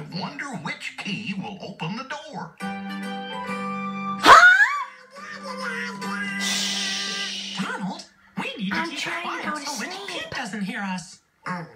I wonder which key will open the door. Huh? Donald, we need to I'm keep quiet to so sleep. sleep. Kid doesn't hear us. Oh.